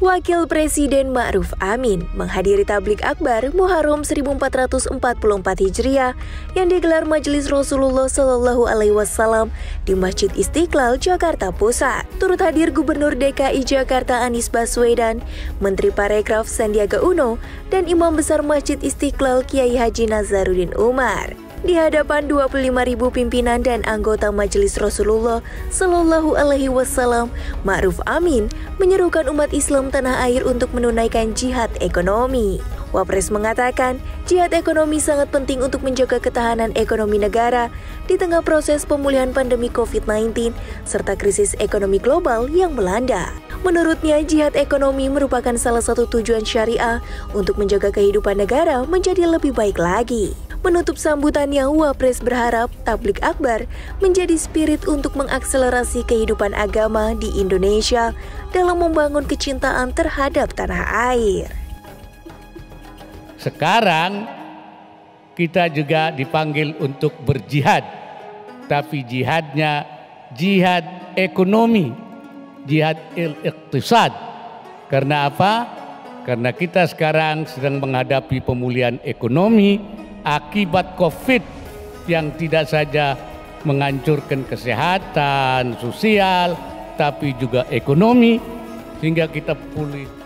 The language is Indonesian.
Wakil Presiden Ma'ruf Amin menghadiri tablik akbar Muharram 1444 Hijriah yang digelar Majelis Rasulullah Shallallahu Alaihi Wasallam di Masjid Istiqlal, Jakarta Pusat. Turut hadir Gubernur DKI Jakarta Anies Baswedan, Menteri Parekraf Sandiaga Uno, dan Imam Besar Masjid Istiqlal Kiai Haji Nazaruddin Umar di hadapan 25.000 pimpinan dan anggota Majelis Rasulullah Shallallahu Alaihi Wasallam, Ma'ruf Amin menyerukan umat Islam tanah air untuk menunaikan jihad ekonomi. Wapres mengatakan, jihad ekonomi sangat penting untuk menjaga ketahanan ekonomi negara di tengah proses pemulihan pandemi COVID-19 serta krisis ekonomi global yang melanda. Menurutnya, jihad ekonomi merupakan salah satu tujuan syariah untuk menjaga kehidupan negara menjadi lebih baik lagi. Menutup sambutannya, Wapres berharap tablik akbar menjadi spirit untuk mengakselerasi kehidupan agama di Indonesia dalam membangun kecintaan terhadap tanah air. Sekarang kita juga dipanggil untuk berjihad, tapi jihadnya jihad ekonomi, jihad iktisad. Karena apa? Karena kita sekarang sedang menghadapi pemulihan ekonomi, akibat COVID yang tidak saja menghancurkan kesehatan, sosial, tapi juga ekonomi sehingga kita pulih